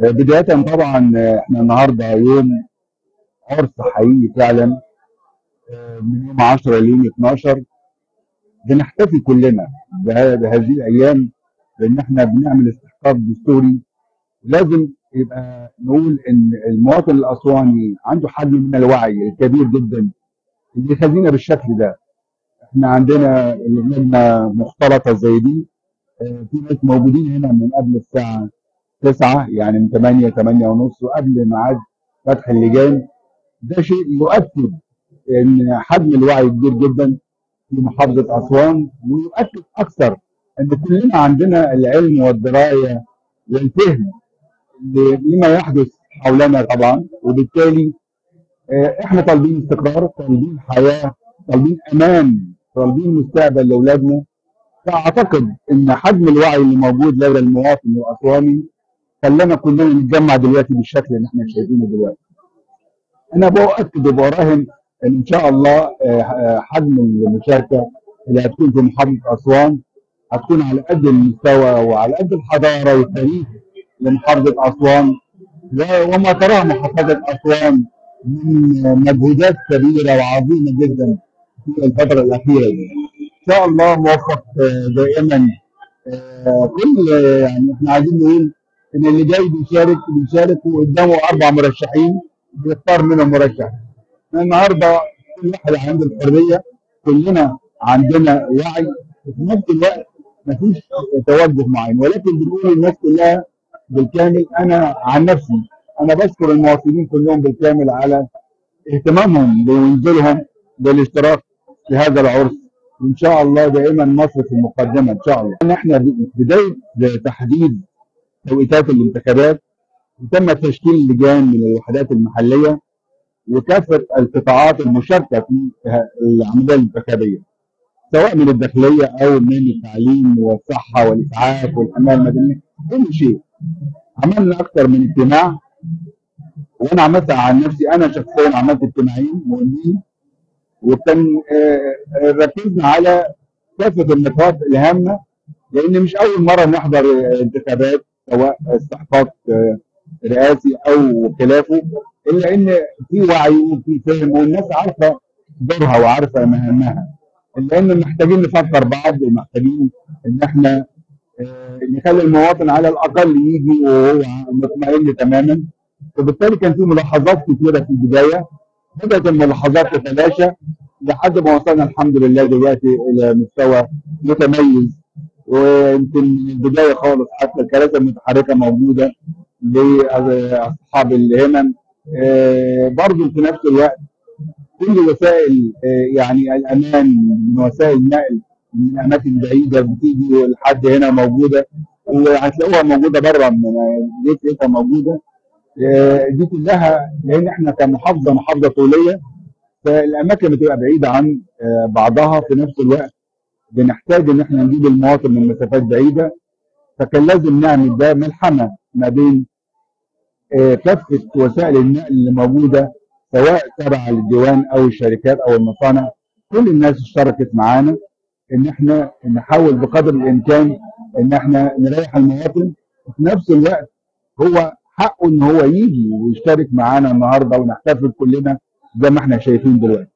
بداية طبعا إحنا النهارده يوم عرس حقيقي فعلا من يوم 10 ليوم 12 بنحتفي كلنا به- بهذه الأيام بأن إحنا بنعمل استحقاق دستوري. لازم يبقى نقول إن المواطن الأسواني عنده حجم من الوعي الكبير جدا اللي يخلينا بالشكل ده. إحنا عندنا لجنه مختلطه زي دي آه، في ناس موجودين هنا من قبل الساعة 9 يعني من 8 8 ونص وقبل ميعاد فتح اللجان. ده شيء يؤكد إن حجم الوعي كبير جدا في محافظة أسوان ويؤكد أكثر إن كلنا عندنا العلم والدراية والفهم لما يحدث حولنا طبعا. وبالتالي آه، إحنا طالبين استقرار طالبين حياة طالبين أمان طالبين مستقبل لأولادنا. فأعتقد إن حجم الوعي اللي موجود لدى المواطن الأسواني خلانا كلنا نتجمع دلوقتي بالشكل اللي إحنا شايفينه دلوقتي. أنا باكد وبراهن إن ان شاء الله آه، حجم المشاركة اللي هتكون في محافظة أسوان هتكون على قد المستوى وعلى قد الحضارة والتاريخ لمحافظة أسوان وما تراه محافظة أسوان من مجهودات كبيرة وعظيمة جدا في الفترة الأخيرة دي. إن شاء الله موفق آه، دائما آه، كل يعني إحنا عايزين نقول إن اللي جاي بيشارك بيشارك وقدامه أربع مرشحين بيختار منهم مرشح. النهارده كل واحد عنده الحرية كلنا عندنا وعي وفي نفس الوقت مفيش توجه معين. ولكن بنقول للناس كلها بالكامل أنا عن نفسي أنا بشكر المواطنين كلهم بالكامل على اهتمامهم بينزلهم بالاشتراك في هذا العرس. وإن شاء الله دائما مصر في المقدمة إن شاء الله. في بداية تحديد توقيتات الانتخابات وتم تشكيل لجان من الوحدات المحلية وكافة القطاعات المشاركة في العملية الانتخابية سواء من الداخلية أو من التعليم والصحة والإسعاف والحمايه المدنيه كل شيء. عملنا أكثر من اجتماع. وأنا عملت عن نفسي أنا شخصيا عملت اجتماعين مهمين. وكان آه، آه، ركزنا على كافة النقاط الهامة لأن مش أول مرة نحضر انتخابات. سواء استحقاق آه، رئاسي أو خلافه إلا إن في وعي وفي فهم والناس عارفة دورها وعارفة مهامها. إلا إن محتاجين نفكر بعض ومحتاجين إن إحنا آه، نخلي المواطن على الأقل يجي وهو مطمئن تماما. وبالتالي كان في ملاحظات كثيره في البداية. بدأت الملاحظات تتلاشى. لحد ما وصلنا الحمد لله دلوقتي إلى مستوى متميز. ويمكن من البدايه خالص حتى الكراسي المتحركة موجودة لأصحاب الهمم. آه، برضه في نفس الوقت كل وسائل آه، يعني الأمان من وسائل النقل من أماكن بعيدة بتيجي لحد هنا موجودة وهتلاقوها موجودة بره البيت لقيتها موجودة. آه، دي كلها لأن إحنا كمحافظة محافظة طولية فالأماكن بتبقى بعيدة عن بعضها في نفس الوقت. بنحتاج إن إحنا نجيب المواطن من مسافات بعيدة فكان لازم نعمل ده ملحمه ما بين آه، كافة وسائل النقل اللي موجودة سواء تبع الديوان أو الشركات أو المصانع. كل الناس اشتركت معانا إن إحنا نحاول بقدر الإمكان إن إحنا نريح المواطن. وفي نفس الوقت هو حقه إن هو يجي ويشترك معانا النهارده ونحتفل كلنا زي ما إحنا شايفين دلوقتي.